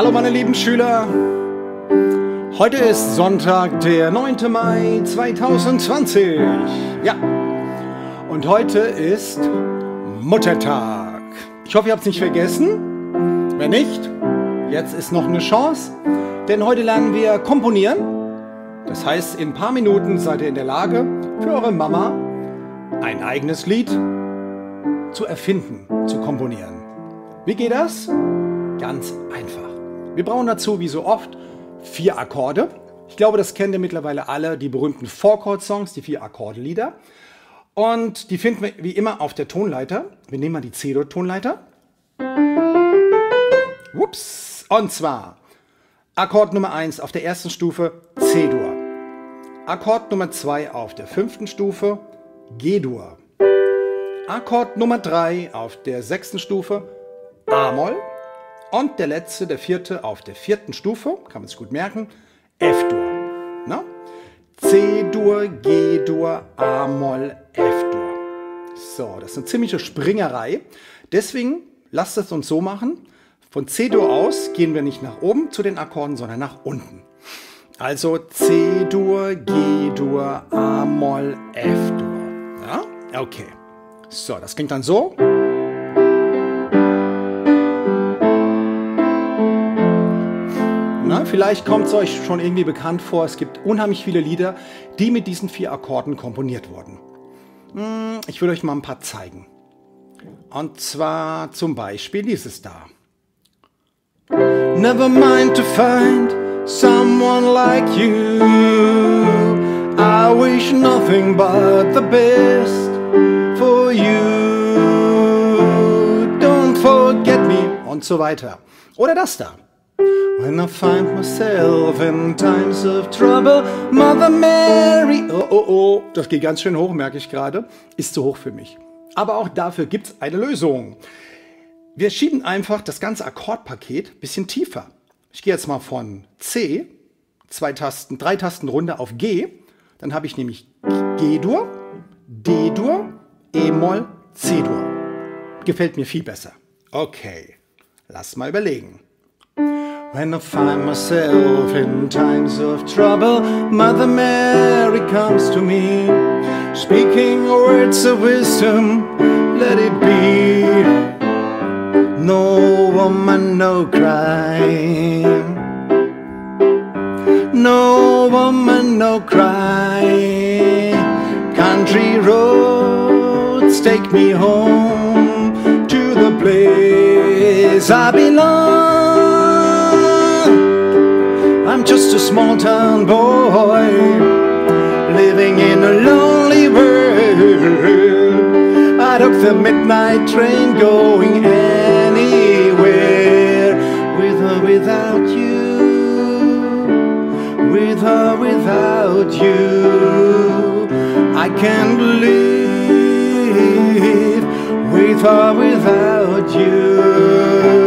Hallo meine lieben Schüler. Heute ist Sonntag, der 9. Mai 2020. Ja. Und heute ist Muttertag. Ich hoffe, ihr habt es nicht vergessen. Wenn nicht, jetzt ist noch eine Chance. Denn heute lernen wir komponieren. Das heißt, in ein paar Minuten seid ihr in der Lage, für eure Mama ein eigenes Lied zu erfinden, zu komponieren. Wie geht das? Ganz einfach. Wir brauchen dazu, wie so oft, vier Akkorde. Ich glaube, das kennt ihr mittlerweile alle, die berühmten Four-Chord-Songs, die vier Akkorde-Lieder. Und die finden wir wie immer auf der Tonleiter. Wir nehmen mal die C-Dur-Tonleiter. Ups. Und zwar Akkord Nummer 1 auf der ersten Stufe C-Dur. Akkord Nummer 2 auf der fünften Stufe G-Dur. Akkord Nummer 3 auf der sechsten Stufe A-Moll. Und der letzte, der vierte auf der vierten Stufe, kann man sich gut merken, F-Dur. Ne? C-Dur, G-Dur, A-Moll, F-Dur. So, das ist eine ziemliche Springerei. Deswegen lasst es uns so machen. Von C-Dur aus gehen wir nicht nach oben zu den Akkorden, sondern nach unten. Also C-Dur, G-Dur, A-Moll, F-Dur. Ja? Okay. So, das klingt dann so. Vielleicht kommt es euch schon irgendwie bekannt vor, es gibt unheimlich viele Lieder, die mit diesen vier Akkorden komponiert wurden. Hm, ich will euch mal ein paar zeigen. Und zwar zum Beispiel dieses da. Never mind to find someone like you. I wish nothing but the best for you. Don't forget me. Und so weiter. Oder das da. When I find myself in times of trouble, Mother Mary. Oh, oh, oh, das geht ganz schön hoch, merke ich gerade. Ist zu hoch für mich. Aber auch dafür gibt es eine Lösung. Wir schieben einfach das ganze Akkordpaket ein bisschen tiefer. Ich gehe jetzt mal von C, zwei Tasten, drei Tasten runter auf G. Dann habe ich nämlich G-Dur, D-Dur, E-Moll, C-Dur. Gefällt mir viel besser. Okay, lass mal überlegen. When I find myself in times of trouble, Mother Mary comes to me, speaking words of wisdom, let it be. No woman, no crying. No woman, no crying. Country roads take me home to the place I belong. Just a small town boy living in a lonely world. I took the midnight train going anywhere with or without you, with or without you. I can't live with or without you.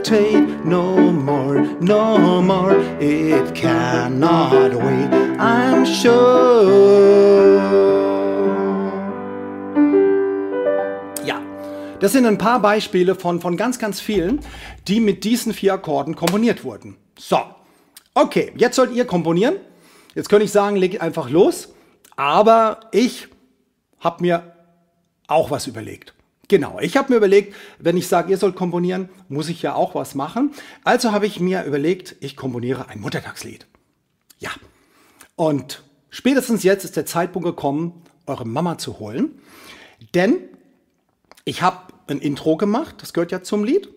Hesitate no more, no more. It cannot wait, I'm sure. Ja, das sind ein paar Beispiele von, von ganz, ganz vielen, die mit diesen vier Akkorden komponiert wurden. So, okay, jetzt sollt ihr komponieren. Jetzt könnte ich sagen, legt einfach los. Aber ich habe mir auch was überlegt. Genau, ich habe mir überlegt, wenn ich sage, ihr sollt komponieren, muss ich ja auch was machen. Also habe ich mir überlegt, ich komponiere ein Muttertagslied. Ja, und spätestens jetzt ist der Zeitpunkt gekommen, eure Mama zu holen. Denn ich habe ein Intro gemacht, das gehört ja zum Lied.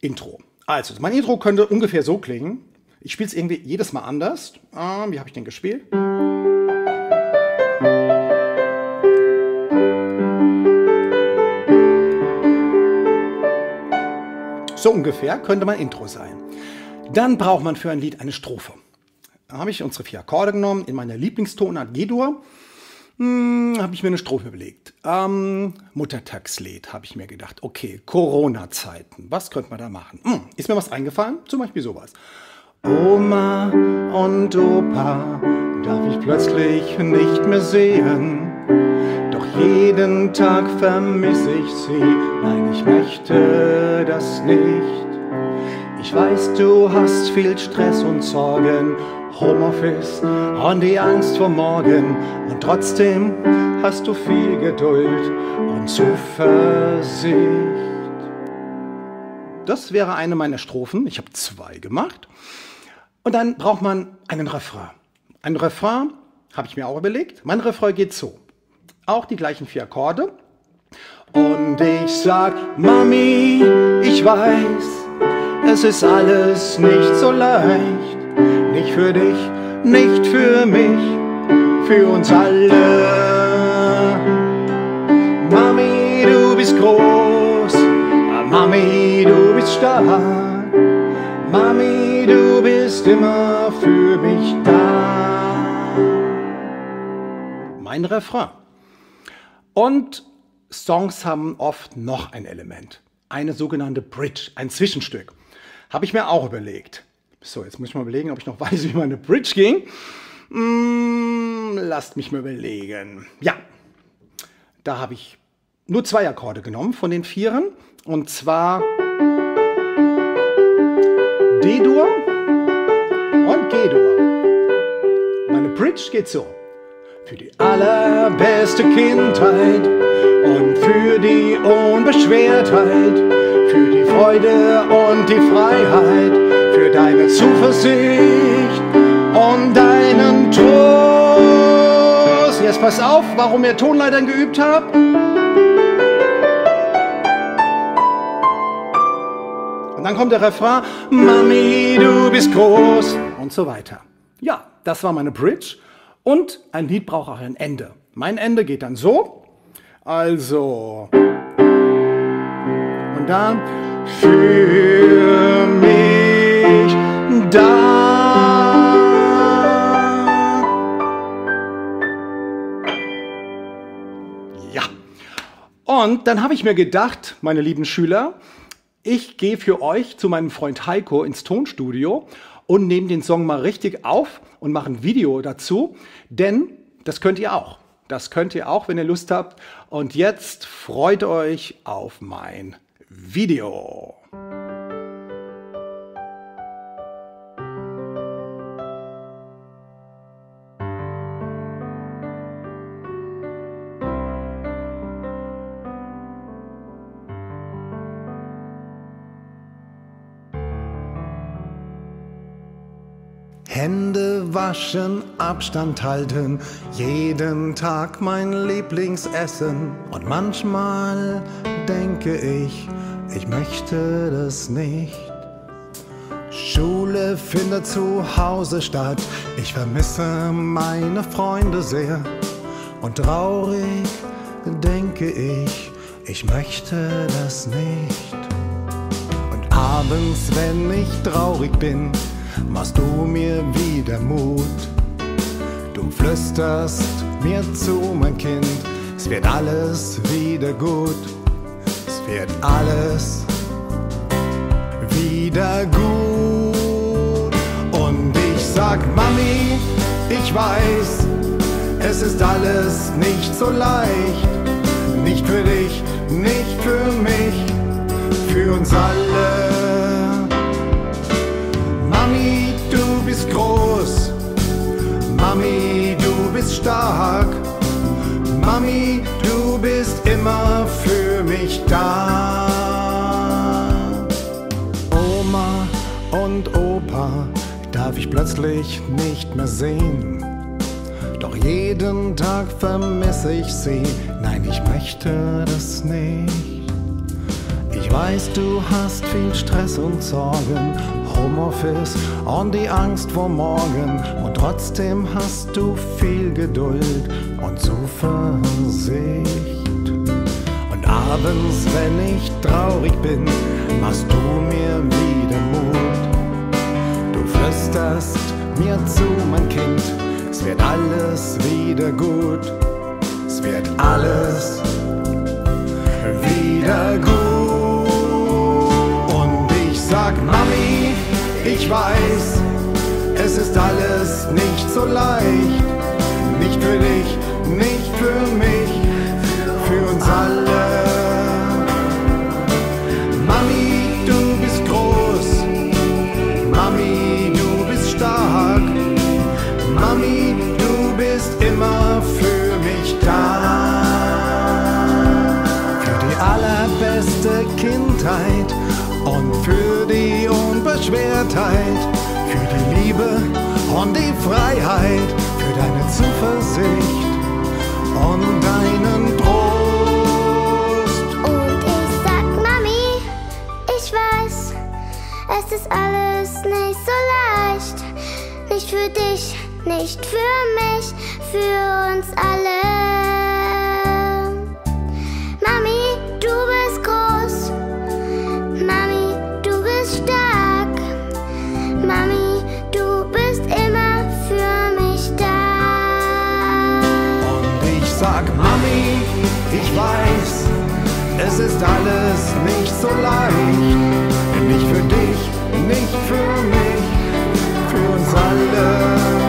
Intro. Also, mein Intro könnte ungefähr so klingen. Ich spiele es irgendwie jedes Mal anders. Ähm, wie habe ich den gespielt? So ungefähr könnte mein Intro sein. Dann braucht man für ein Lied eine Strophe. Da habe ich unsere vier Akkorde genommen, in meiner Lieblingstonart G-Dur. Hm, habe ich mir eine Strophe überlegt. Ähm, Muttertagslied habe ich mir gedacht. Okay, Corona-Zeiten. Was könnte man da machen? Hm, ist mir was eingefallen? Zum Beispiel sowas. Oma und Opa, darf ich plötzlich nicht mehr sehen. Jeden Tag vermisse ich sie, nein, ich möchte das nicht. Ich weiß, du hast viel Stress und Sorgen, Homeoffice und die Angst vor morgen. Und trotzdem hast du viel Geduld und Zuversicht. Das wäre eine meiner Strophen. Ich habe zwei gemacht. Und dann braucht man einen Refrain. Ein Refrain habe ich mir auch überlegt. Mein Refrain geht so. Auch die gleichen vier Akkorde. Und ich sag, Mami, ich weiß, es ist alles nicht so leicht. Nicht für dich, nicht für mich, für uns alle. Mami, du bist groß, Mami, du bist stark. Mami, du bist immer für mich da. Mein Refrain. Und Songs haben oft noch ein Element, eine sogenannte Bridge, ein Zwischenstück. Habe ich mir auch überlegt. So, jetzt muss ich mal überlegen, ob ich noch weiß, wie meine Bridge ging. Hm, lasst mich mal überlegen. Ja, da habe ich nur zwei Akkorde genommen von den Vieren. Und zwar D-Dur und G-Dur. Meine Bridge geht so. Für die allerbeste Kindheit und für die Unbeschwertheit, für die Freude und die Freiheit, für deine Zuversicht und deinen Trost. Jetzt pass auf, warum ihr Tonleitern geübt habt. Und dann kommt der Refrain, Mami, du bist groß und so weiter. Ja, das war meine Bridge. Und ein Lied braucht auch ein Ende. Mein Ende geht dann so. Also. Und dann für mich da. Ja. Und dann habe ich mir gedacht, meine lieben Schüler, ich gehe für euch zu meinem Freund Heiko ins Tonstudio und nehme den Song mal richtig auf und mache ein Video dazu, denn das könnt ihr auch. Das könnt ihr auch, wenn ihr Lust habt. Und jetzt freut euch auf mein Video. Hände waschen, Abstand halten, jeden Tag mein Lieblingsessen. Und manchmal denke ich, ich möchte das nicht. Schule findet zu Hause statt, ich vermisse meine Freunde sehr. Und traurig denke ich, ich möchte das nicht. Und abends, wenn ich traurig bin, machst du mir wieder Mut. Du flüsterst mir zu, mein Kind, es wird alles wieder gut. Es wird alles wieder gut. Und ich sag, Mami, ich weiß, es ist alles nicht so leicht. Nicht für dich, nicht für mich, für uns alle. Mami, du bist stark. Mami, du bist immer für mich da. Oma und Opa darf ich plötzlich nicht mehr sehen. Doch jeden Tag vermisse ich sie. Nein, ich möchte das nicht. Ich weiß, du hast viel Stress und Sorgen, Homeoffice und die Angst vor morgen. Und trotzdem hast du viel Geduld und Zuversicht. Und abends, wenn ich traurig bin, machst du mir wieder Mut. Du flüsterst mir zu, mein Kind, es wird alles wieder gut. Es wird alles ist alles nicht so leicht, nicht für dich, nicht für mich, für uns alle. Mami, du bist groß, Mami, du bist stark, Mami, du bist immer für mich da. Für die allerbeste Kindheit und für die Unbeschwertheit, Liebe und die Freiheit, für deine Zuversicht und deinen Trost. Und ich sag, Mami, ich weiß, es ist alles nicht so leicht. Nicht für dich, nicht für mich, für uns alle. Ich weiß, es ist alles nicht so leicht. Nicht für dich, nicht für mich, für uns alle.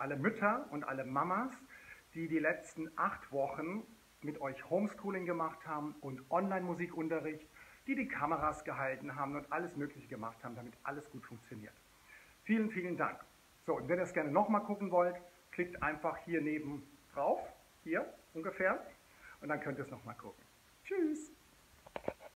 Alle Mütter und alle Mamas, die die letzten acht Wochen mit euch Homeschooling gemacht haben und Online-Musikunterricht, die die Kameras gehalten haben und alles Mögliche gemacht haben, damit alles gut funktioniert. Vielen, vielen Dank. So, und wenn ihr es gerne nochmal gucken wollt, klickt einfach hier neben drauf, hier ungefähr, und dann könnt ihr es nochmal gucken. Tschüss.